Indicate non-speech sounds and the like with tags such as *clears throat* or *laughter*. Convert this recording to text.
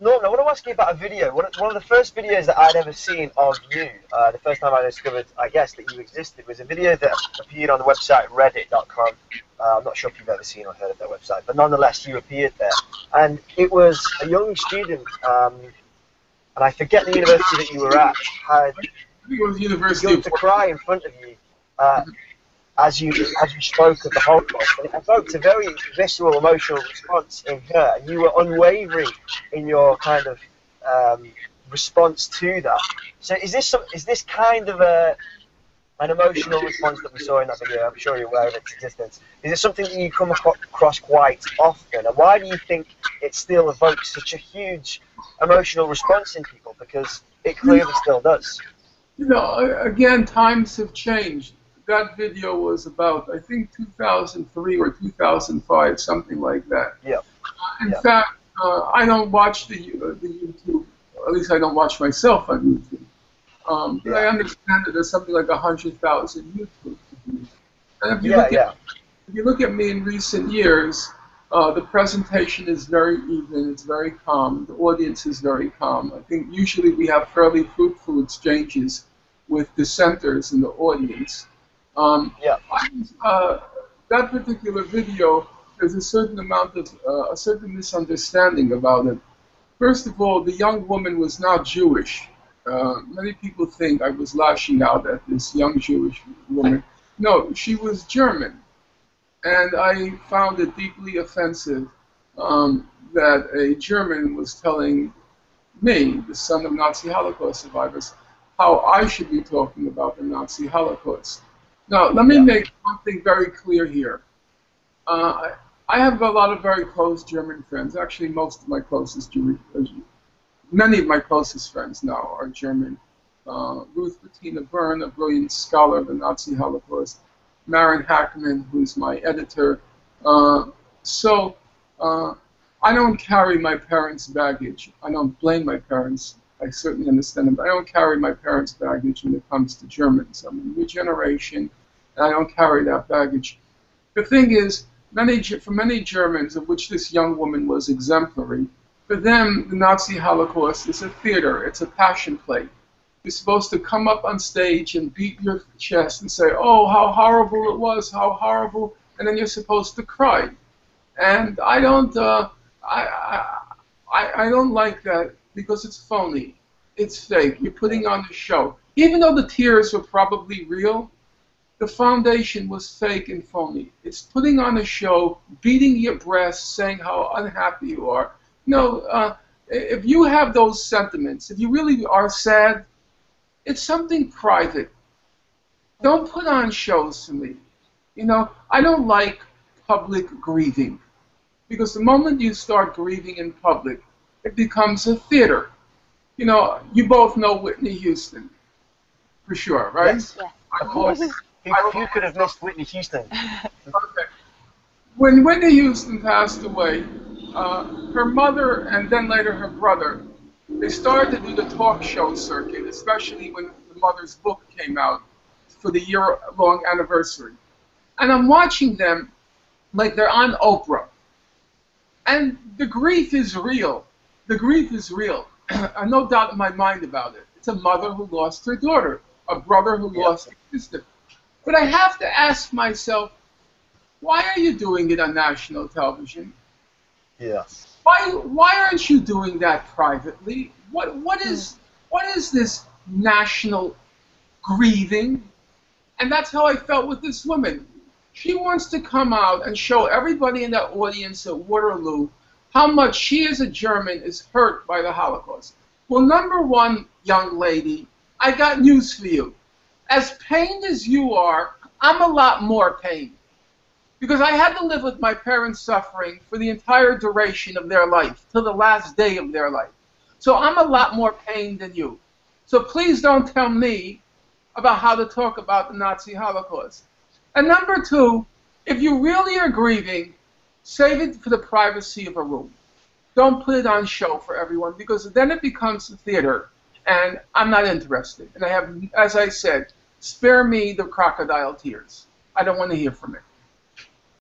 Norman, I want to ask you about a video. One of, one of the first videos that I'd ever seen of you, uh, the first time I discovered, I guess, that you existed, was a video that appeared on the website reddit.com. Uh, I'm not sure if you've ever seen or heard of that website, but nonetheless, you appeared there. And it was a young student, um, and I forget the university that you were at, had I think it was University of to cry in front of you uh, as you as you spoke of the Holocaust, and it evoked a very visceral, emotional response in her, and you were unwavering in your kind of um, response to that. So, is this some, is this kind of a an emotional response that we saw in that video? I'm sure you're aware of its existence. Is it something that you come across quite often, and why do you think it still evokes such a huge emotional response in people? Because it clearly still does. You know, again, times have changed. That video was about, I think, 2003 or 2005, something like that. Yeah. In Yeah. fact, uh, I don't watch the, uh, the YouTube. At least I don't watch myself on YouTube. Um, but I understand that there's something like 100,000 YouTube views. And if you, Yeah, look yeah. At, if you look at me in recent years, uh, the presentation is very even, it's very calm, the audience is very calm. I think usually we have fairly fruitful exchanges with dissenters in the audience. Um, Yeah. Uh, that particular video, there's a certain amount of, uh, a certain misunderstanding about it. First of all, the young woman was not Jewish. Uh, many people think I was lashing out at this young Jewish woman. No, she was German. And I found it deeply offensive um, that a German was telling me, the son of Nazi Holocaust survivors, how I should be talking about the Nazi Holocaust. Now, let me Yeah. make one thing very clear here. Uh, I, have a lot of very close German friends. Actually, most of my closest Jewish, many of my closest friends now are German. Uh, Ruth Bettina Birn, a brilliant scholar of the Nazi Holocaust. Maren Hackman, who's my editor. Uh, so uh, I don't carry my parents' baggage. I don't blame my parents. I certainly understand them, but I don't carry my parents' baggage when it comes to Germans. I'm a new generation, and I don't carry that baggage. The thing is, many for many Germans, of which this young woman was exemplary, for them the Nazi Holocaust is a theater. It's a passion play. You're supposed to come up on stage and beat your chest and say, "Oh, how horrible it was! How horrible!" and then you're supposed to cry. And I don't, uh, I, I, I don't like that because it's phony. It's fake. You're putting on a show. Even though the tears were probably real, the foundation was fake and phony. It's putting on a show, beating your breast, saying how unhappy you are. No, uh, if you have those sentiments, if you really are sad, it's something private. Don't put on shows for me. You know, I don't like public grieving because the moment you start grieving in public, it becomes a theater. You know, you both know Whitney Houston, for sure, right? Yes. Yeah. Of course. Who, who could have missed Whitney Houston? Okay. When Whitney Houston passed away, uh, her mother and then later her brother, they started to do the talk show circuit, especially when the mother's book came out for the year-long anniversary. And I'm watching them like they're on Oprah. And the grief is real. The grief is real. I *clears throat* uh, no doubt in my mind about it. It's a mother who lost her daughter, a brother who Yeah. lost a sister. But I have to ask myself, why are you doing it on national television? Yeah. Why why aren't you doing that privately? What what is hmm. what is this national grieving? And that's how I felt with this woman. She wants to come out and show everybody in that audience at Waterloo how much she as a German is hurt by the Holocaust. Well, number one, young lady, I got news for you. As pained as you are, I'm a lot more pained because I had to live with my parents suffering for the entire duration of their life, till the last day of their life. So I'm a lot more pained than you. So please don't tell me about how to talk about the Nazi Holocaust. And number two, if you really are grieving, save it for the privacy of a room. Don't put it on show for everyone because then it becomes a theater, and I'm not interested. And I have, as I said, spare me the crocodile tears. I don't want to hear from it.